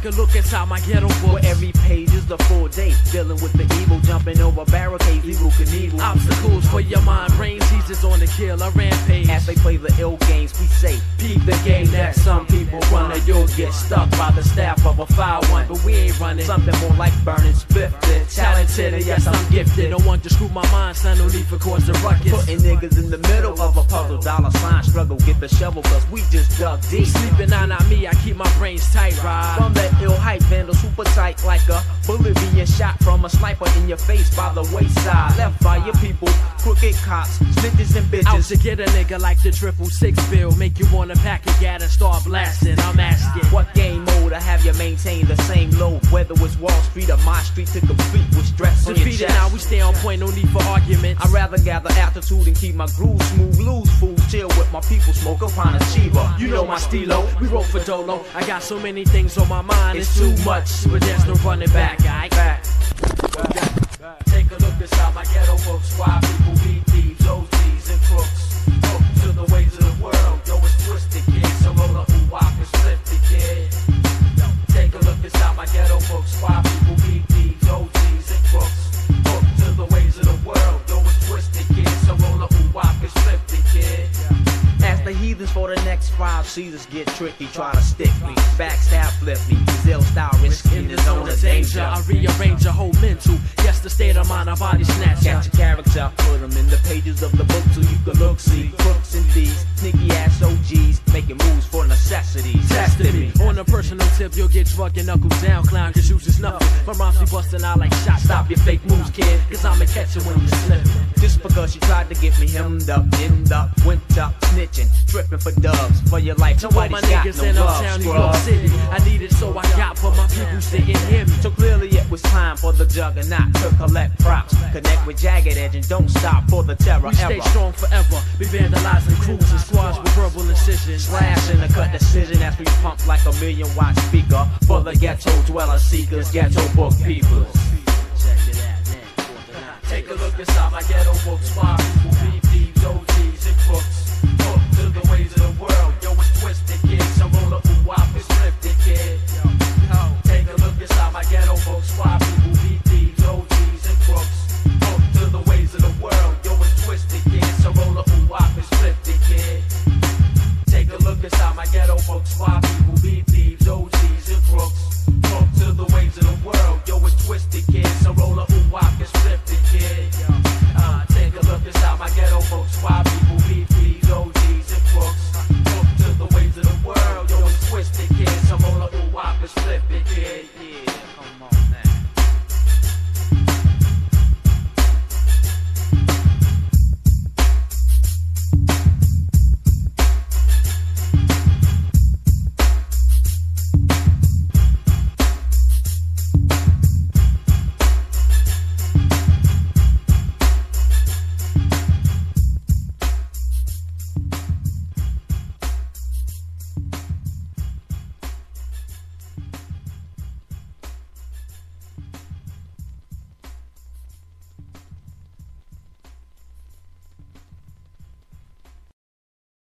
Take a look inside my ghetto book. Where every page is the full day. Dealing with the evil, jumping over barricades, Evel Knievel. Obstacles for your mind, brain seizures on the kill, a rampage. As they play the ill games, we say, Peep the game that some people run, or you'll get stuck by the staff of a foul one. But we ain't running. something more like burning Yes, I'm gifted. No one to screw my mind, son, no need for cause a ruckus. Putting niggas in the middle of a puzzle, dollar sign struggle, get the shovel, cause we just dug deep. Sleeping on on me, I keep my brains tight, ride. From that ill hype vandal, super tight like a bullet Bolivian shot from a sniper in your face by the wayside. Left by your people, crooked cops, snitches and bitches. Out to get a nigga like the triple six bill. Make you wanna pack a gat and start blasting. I'm asking. What game mode I have you maintain the same load? Whether it's Wall Street or my street to complete with stress on your Defeated chest. now, we stay on point, no need for arguments. I'd rather gather altitude and keep my groove smooth. Lose fools, chill with my people, smoke up on a Chiba. You know my stilo, we wrote for Dolo. I got so many things on my mind, it's too much, but there's no running back, aight? Back. Take a look inside my ghetto books. Why people be thieves, OGs, and crooks. Hooked to the ways of the world. Yo, it's twisted, kid. So roll up and walk and slip the kid. Take a look inside my ghetto books. Why For the next five seasons get tricky, try to stick me, backstab, flip me, Brazil style risk in the zone of danger. I rearrange your whole mental. Yes, the state of mind, our body snatcher. Got your character, put 'em in the pages of the book so you can look, see crooks and thieves, sneaky ass OGs, making moves for necessities. Testing me. On a personal tip, you'll get drunk and knuckles down. Clown, cause you's just nothing. My rhymes be busting out like shots. Stop your fake moves, kid. Cause I'ma catch you when you slip. Just because you tried to get me hemmed up, end up, went up, snitching, tripping for dubs, for your life. Nobody's got niggas no in love, uptown New York scrub. City. I need it so I got, but my people didn't hear me. So clearly time for the juggernaut to collect props. Connect with Jagged Edge and don't stop for the terror We stay era. strong forever. Be vandalizing crews and squads with verbal incisions. Slash in the cut decision as we pump like a million watt speaker for the ghetto dweller seekers, ghetto book people. Take a look inside my ghetto people be Fuck swab people, be thieves, OGs, and crooks. Talk to the waves of the world, yo, it's twisted, kids. So roll a ooh, I can strip.